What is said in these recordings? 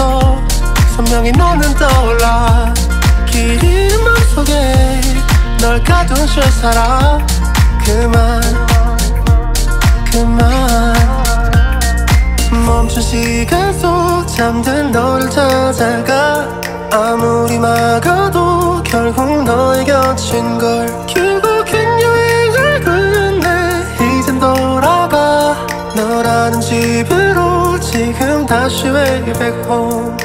위에서 선명히 너는 떠올라. 길 잃은 맘속에 널 가둔 채 살아 그만 그만. 멈춘 시간 속 잠든 너를 찾아가. 아무리 막아도 결국 너의 곁인 걸 결국엔 여행을 끝내 이젠 돌아가. 너라는 집으로 지금 다시 way back home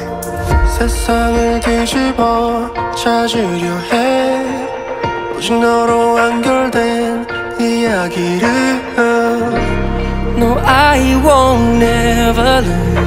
세상을 뒤집어 찾으려 해 오직 너로 완결된 이야기를 No, I won't never lose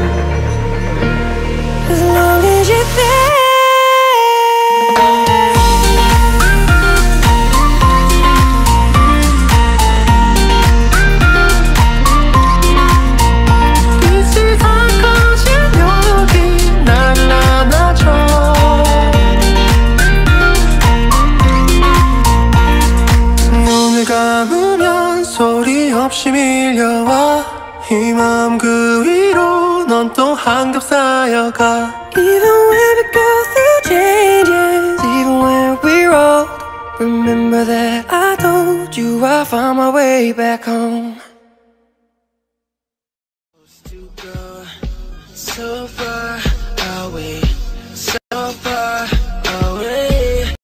없이 밀려와 이 마음 그 위로 넌 또 한겹 쌓여가 Even when we go through changes, even when we're old, remember that I told you I found my way back home. So far